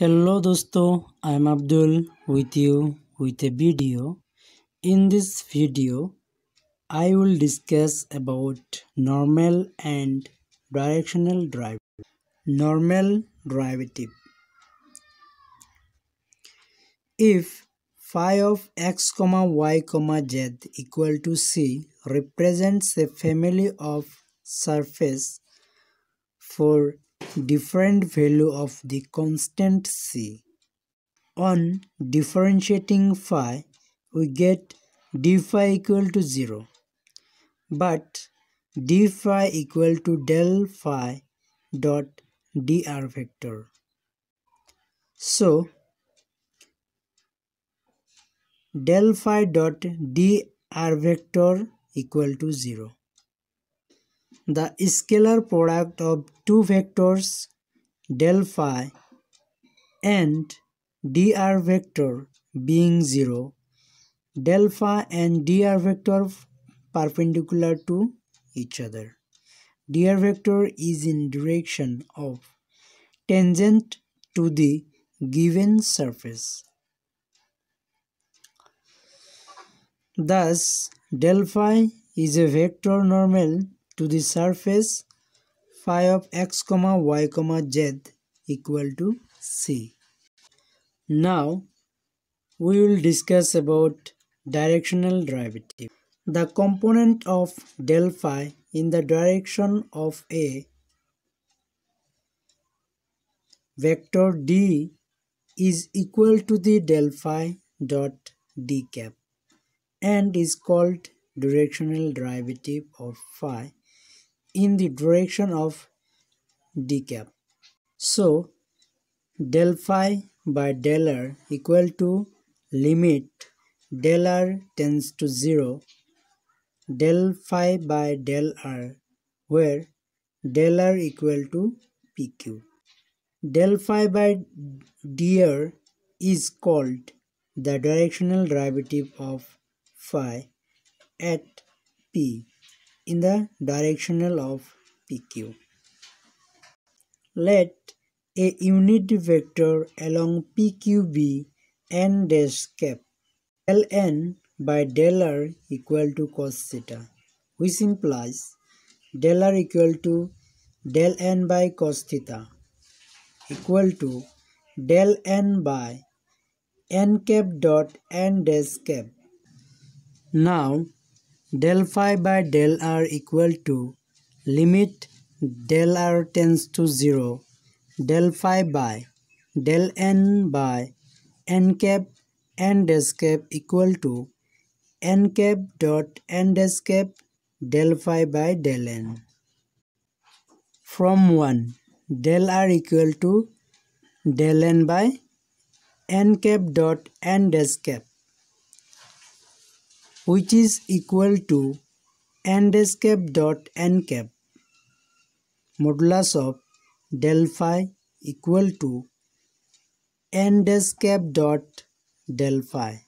Hello dosto, I am Abdul with you with a video. In this video, I will discuss about normal and directional derivative. Normal derivative. If phi of x comma y comma z equal to c represents a family of surface for different value of the constant c. On differentiating phi, we get d phi equal to 0. But d phi equal to del phi dot dr vector. So, del phi dot dr vector equal to 0 the scalar product of two vectors del phi and dr vector being 0 del phi and dr vector perpendicular to each other. Dr vector is in direction of tangent to the given surface. Thus del phi is a vector normal to the surface phi of x comma y comma z equal to c. Now we will discuss about directional derivative. The component of del phi in the direction of a vector d is equal to the del phi dot d cap and is called directional derivative of phi in the direction of d cap. So del phi by del r equal to limit del r tends to 0 del phi by del r where del r equal to pq. Del phi by dr is called the directional derivative of phi at p in the directional of PQ. Let a unit vector along PQ be n dash cap del n by del r equal to cos theta which implies del r equal to del n by cos theta equal to del n by n cap dot n dash cap. Now del phi by del r equal to limit del r tends to 0 del phi by del n by n cap n dash cap equal to n cap dot n dash cap del phi by del n. From 1 del r equal to del n by n cap dot n dash cap which is equal to n dash dot n cap modulus of del phi equal to n dash dot del phi